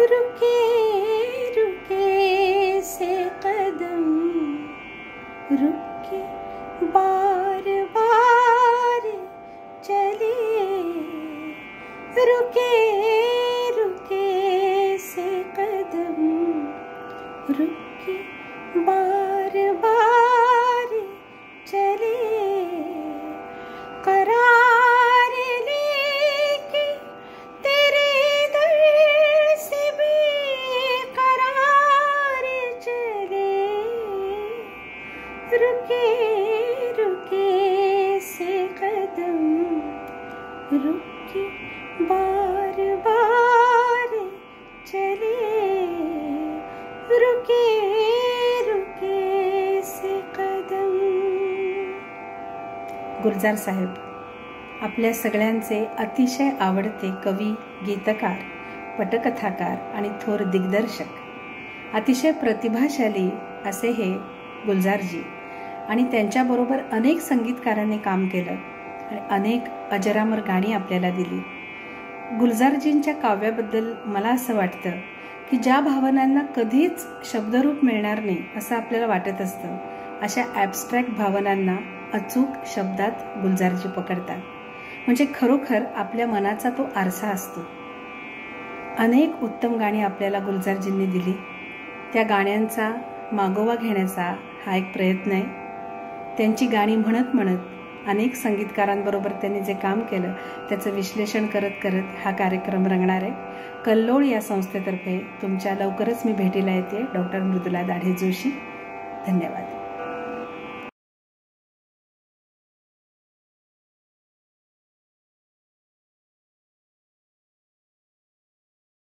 रुके रुके से कदम। रुके बार बार चले रुके रुके से कदम। रुके रुके रुके से कदम। रुके बार बार चले। रुके रुके से कदम। गुलजार साहेब आपल्या सगळ्यांचे अतिशय आवडते कवी गीतकार पटकथाकार आणि थोर दिग्दर्शक. अतिशय प्रतिभाशाली असे हे गुलजारजी. आणि त्यांच्याबरोबर अनेक संगीतकारांनी काम केलं आणि अनेक अजरामर गाणी आपल्याला दिली. गुलजारजींच्या काव्याबद्दल मला असं वाटतं की ज्या भावनांना कधीच शब्दरूप मिळणार नाही असं आपल्याला वाटत असतं अशा ॲबस्ट्रॅक्ट भावनांना अचूक शब्दात गुलजारजी पकडतात. म्हणजे खरोखर आपल्या मनाचा तो आरसा असतो. अनेक उत्तम गाणी आपल्याला गुलजारजींनी दिली. त्या गाण्यांचा मागोवा घेण्याचा हा एक प्रयत्न आहे. त्यांची गाणी म्हणत म्हणत अनेक संगीतकारांबरोबर त्यांनी जे काम केलं त्याचं विश्लेषण करत करत हा कार्यक्रम रंगणार आहे. कल्लोळ या संस्थेतर्फे तुमच्या लवकरच मी भेटीला येते. डॉक्टर मृदुला दाढे जोशी. धन्यवाद.